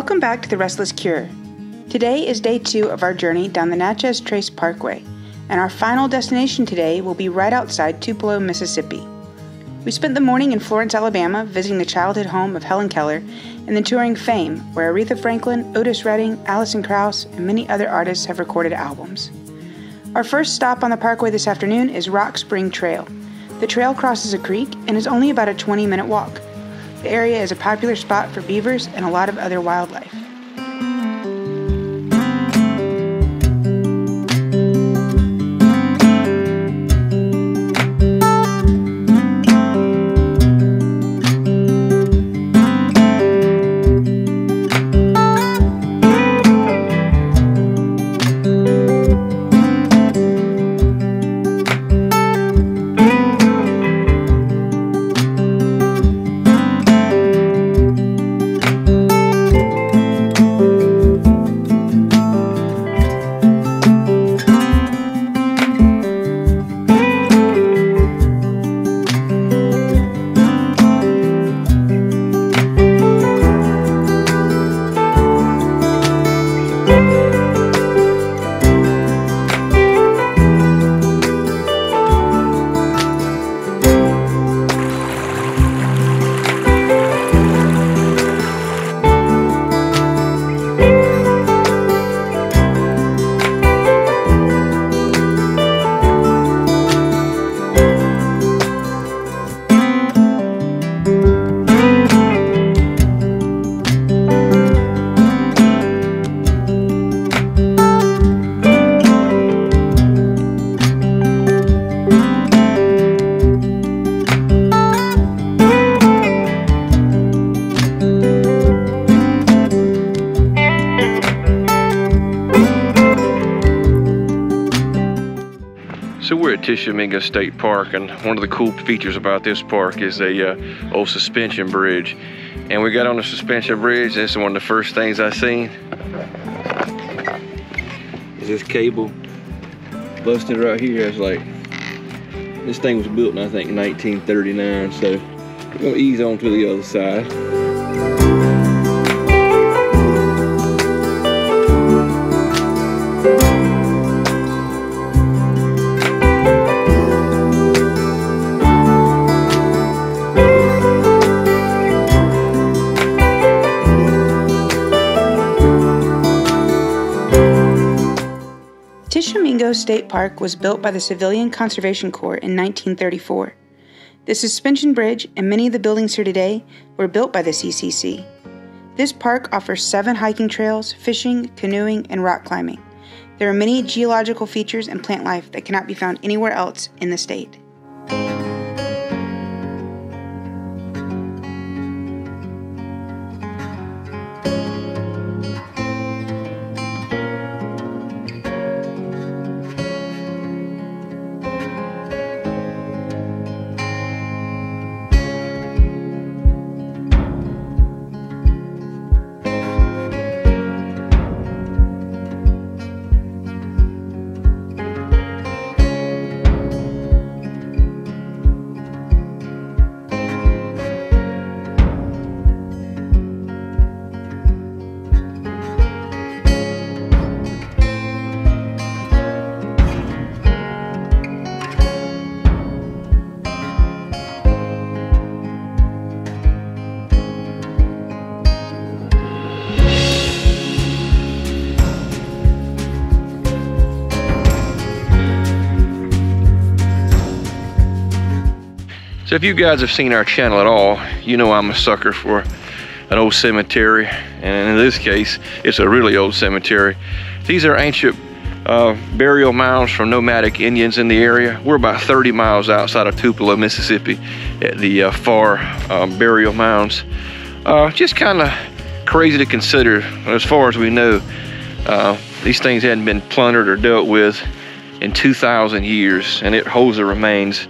Welcome back to the Restless Cure. Today is day two of our journey down the Natchez Trace Parkway, and our final destination today will be right outside Tupelo, Mississippi. We spent the morning in Florence, Alabama, visiting the childhood home of Helen Keller, and then touring Fame, where Aretha Franklin, Otis Redding, Alison Krauss, and many other artists have recorded albums. Our first stop on the parkway this afternoon is Rock Spring Trail. The trail crosses a creek and is only about a 20 minute walk. The area is a popular spot for beavers and a lot of other wildlife. Tishomingo State Park, and one of the cool features about this park is a uh, old suspension bridge. And we got on the suspension bridge. This is one of the first things I seen. Is this cable busted right here? It's like this thing was built in I think 1939. So we're gonna ease on to the other side. Tishomingo State Park was built by the Civilian Conservation Corps in 1934. The suspension bridge and many of the buildings here today were built by the CCC. This park offers seven hiking trails, fishing, canoeing, and rock climbing. There are many geological features and plant life that cannot be found anywhere else in the state. So if you guys have seen our channel at all, you know I'm a sucker for an old cemetery. And in this case, it's a really old cemetery. These are ancient uh, burial mounds from nomadic Indians in the area. We're about 30 miles outside of Tupelo, Mississippi at the uh, Pharr um, burial mounds. Uh, just kind of crazy to consider. As far as we know, uh, these things hadn't been plundered or dealt with in 2,000 years, and it holds the remains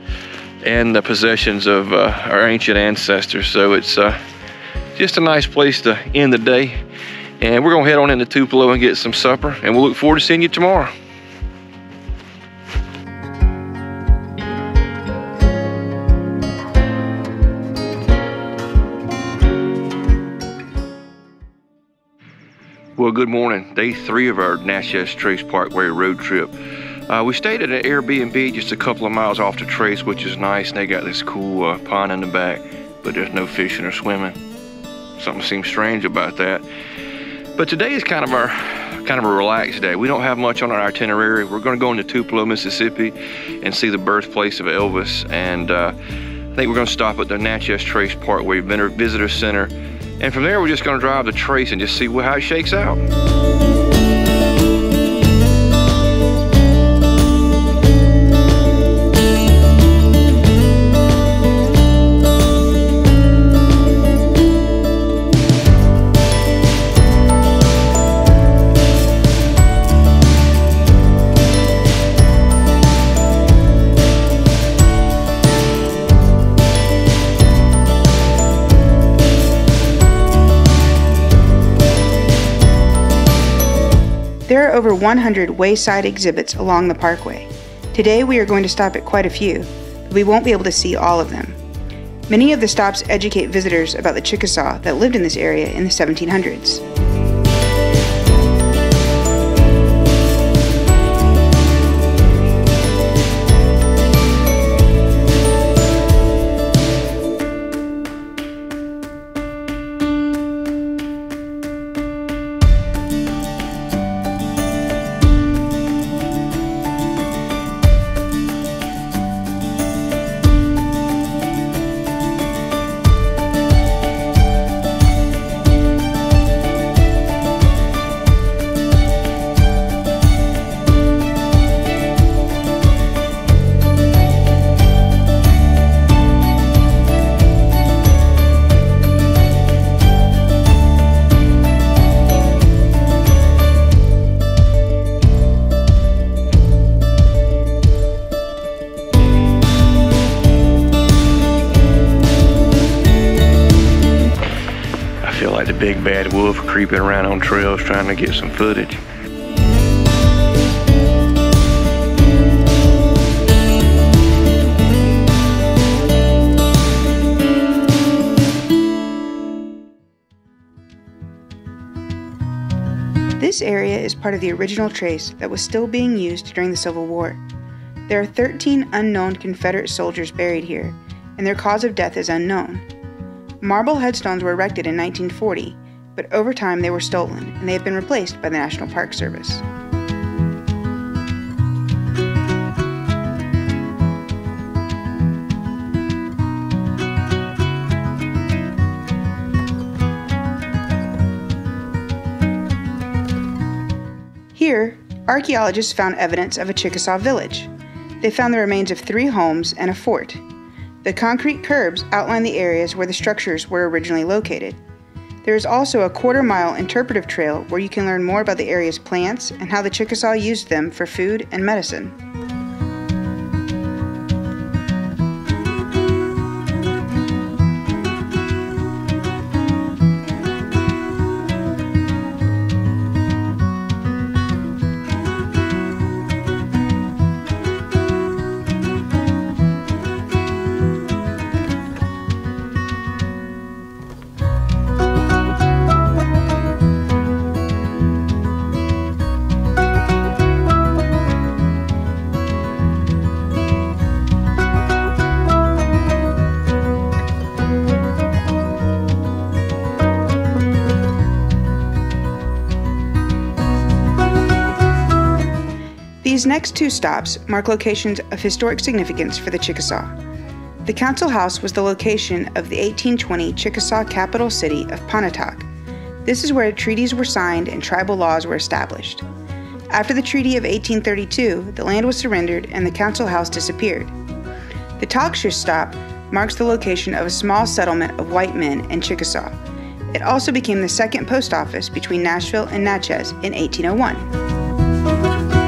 and the possessions of uh, our ancient ancestors. So it's uh, just a nice place to end the day. And we're gonna head on into Tupelo and get some supper, and we'll look forward to seeing you tomorrow. Well, good morning. Day three of our Natchez Trace Parkway road trip. Uh, we stayed at an Airbnb just a couple of miles off the trace, which is nice. They got this cool uh, pond in the back, but there's no fishing or swimming. Something seems strange about that. But today is kind of our kind of a relaxed day. We don't have much on our itinerary. We're going to go into Tupelo, Mississippi, and see the birthplace of Elvis. And uh, I think we're going to stop at the Natchez Trace Parkway Visitor Center. And from there, we're just going to drive the trace and just see how it shakes out. There are over 100 wayside exhibits along the parkway. Today we are going to stop at quite a few, but we won't be able to see all of them. Many of the stops educate visitors about the Chickasaw that lived in this area in the 1700s. Big bad wolf creeping around on trails trying to get some footage. This area is part of the original trace that was still being used during the Civil War. There are 13 unknown Confederate soldiers buried here, and their cause of death is unknown. Marble headstones were erected in 1940, but over time they were stolen and they have been replaced by the National Park Service. Here, archaeologists found evidence of a Chickasaw village. They found the remains of three homes and a fort, the concrete curbs outline the areas where the structures were originally located. There is also a quarter mile interpretive trail where you can learn more about the area's plants and how the Chickasaw used them for food and medicine. These next two stops mark locations of historic significance for the Chickasaw. The council house was the location of the 1820 Chickasaw capital city of Pontotoc. This is where treaties were signed and tribal laws were established. After the Treaty of 1832, the land was surrendered and the council house disappeared. The Tockshish stop marks the location of a small settlement of white men in Chickasaw. It also became the second post office between Nashville and Natchez in 1801.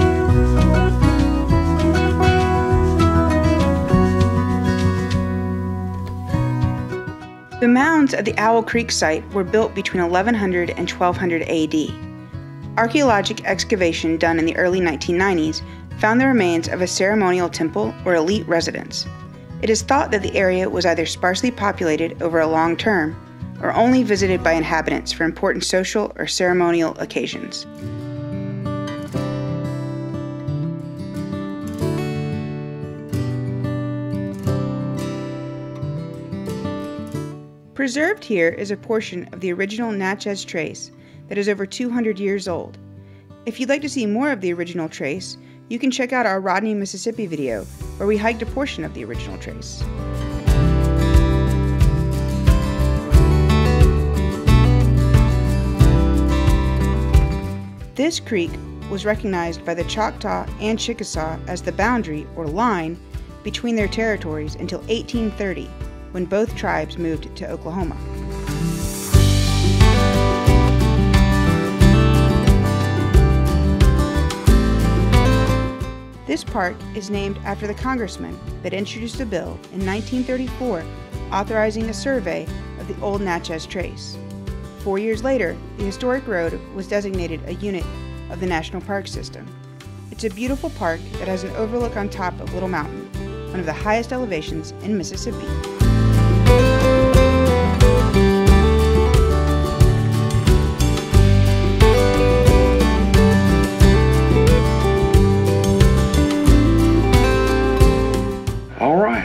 The mounds at the Owl Creek site were built between 1100 and 1200 AD. Archaeologic excavation done in the early 1990s found the remains of a ceremonial temple or elite residence. It is thought that the area was either sparsely populated over a long term or only visited by inhabitants for important social or ceremonial occasions. Preserved here is a portion of the original Natchez Trace that is over 200 years old. If you'd like to see more of the original trace, you can check out our Rodney, Mississippi video, where we hiked a portion of the original trace. This creek was recognized by the Choctaw and Chickasaw as the boundary or line between their territories until 1830 when both tribes moved to Oklahoma. This park is named after the congressman that introduced a bill in 1934 authorizing a survey of the old Natchez Trace. Four years later, the historic road was designated a unit of the National Park System. It's a beautiful park that has an overlook on top of Little Mountain, one of the highest elevations in Mississippi.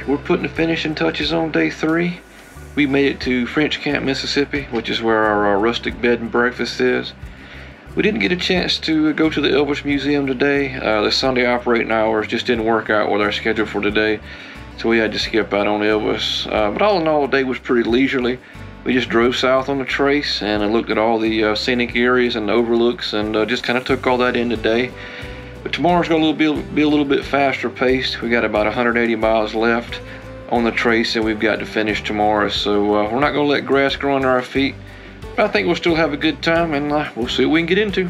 We're putting the finishing touches on day three. We made it to French Camp, Mississippi, which is where our, our rustic bed and breakfast is. We didn't get a chance to go to the Elvis Museum today. Uh, the Sunday operating hours just didn't work out with our schedule for today, so we had to skip out on Elvis. Uh, but all in all, the day was pretty leisurely. We just drove south on the trace and looked at all the uh, scenic areas and overlooks and uh, just kind of took all that in today. But tomorrow's going to be, be a little bit faster paced. We got about 180 miles left on the trace that we've got to finish tomorrow. So uh, we're not going to let grass grow under our feet. But I think we'll still have a good time and uh, we'll see what we can get into.